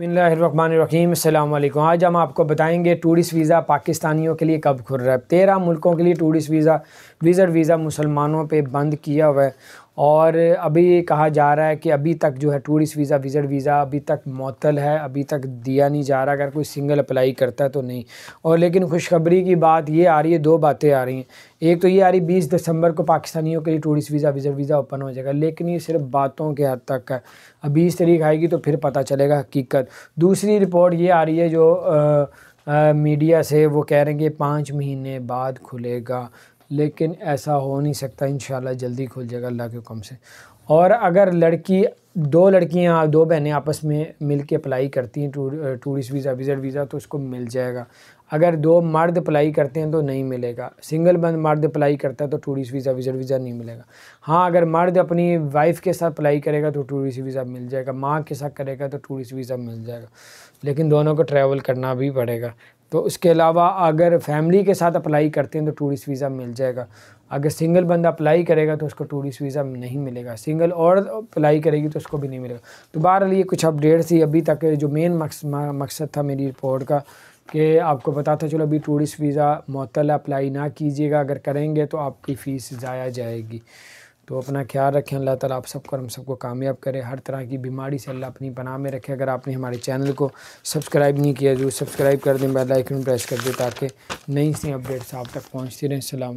बसमीम अल्लाम आज हम आपको बताएँगे टूरिस्ट वीज़ा पाकिस्तानियों के लिए कब खुल रहा है। तेरह मुल्कों के लिए टूरिस्ट वीज़ा विज़ट वीज़ा मुसलमानों पे बंद किया हुआ है। और अभी कहा जा रहा है कि अभी तक जो है टूरिस्ट वीज़ा विज़ट वीज़ा अभी तक मअतल है अभी तक दिया नहीं जा रहा अगर कोई सिंगल अप्लाई करता है तो नहीं। और लेकिन खुशखबरी की बात ये आ रही है दो बातें आ रही हैं। एक तो ये आ रही बीस दिसंबर को पाकिस्तानियों के लिए tourist visa visit visa open हो जाएगा लेकिन ये सिर्फ़ बातों के हद तक है। अब बीस तारीख आएगी तो फिर पता चलेगा हकीकत। दूसरी रिपोर्ट ये आ रही है जो आ, आ, मीडिया से वो कह रहे हैं कि पाँच महीने बाद खुलेगा। लेकिन ऐसा हो नहीं सकता इन जल्दी खुल जाएगा अल्लाह के हुक्म से। और अगर लड़की, दो लड़कियाँ, दो बहनें आपस में मिल के अप्लाई करती हैं टूरिस्ट वीज़ा विज़ट वीज़ा तो उसको मिल जाएगा। अगर दो मर्द अप्लाई करते हैं तो नहीं मिलेगा। सिंगल बंद, मर्द अप्लाई करता है तो टूरिस्ट वीज़ा विज़ट वीज़ा नहीं मिलेगा। हाँ अगर मर्द अपनी वाइफ के साथ अप्लाई करेगा तो टूरिस्ट वीज़ा मिल जाएगा। माँ के साथ करेगा तो टूरिस्ट वीज़ा मिल जाएगा। लेकिन दोनों को ट्रैवल करना भी पड़ेगा। तो उसके अलावा अगर फैमिली के साथ अप्लाई करते हैं तो टूरिस्ट वीज़ा मिल जाएगा। अगर सिंगल बंदा अप्लाई करेगा तो उसको टूरिस्ट वीज़ा नहीं मिलेगा। सिंगल और अप्लाई करेगी तो उसको भी नहीं मिलेगा। तो बहरहाल ये कुछ अपडेट थी अभी तक जो मेन मकसद था मेरी रिपोर्ट का कि आपको बताता चलो अभी टूरिस्ट वीज़ा मअतल अप्लाई ना कीजिएगा, अगर करेंगे तो आपकी फ़ीस ज़ाया जाएगी। तो अपना ख्याल रखें, अल्लाह ताला आप सबको हम सबको कामयाब करे। हर तरह की बीमारी से अल्लाह अपनी पनाह में रखे। अगर आपने हमारे चैनल को सब्सक्राइब नहीं किया जो सब्सक्राइब कर दें। बेल आइकन प्रेस कर दें ताकि नई सी अपडेट्स आप तक पहुँचती रहें। सलाम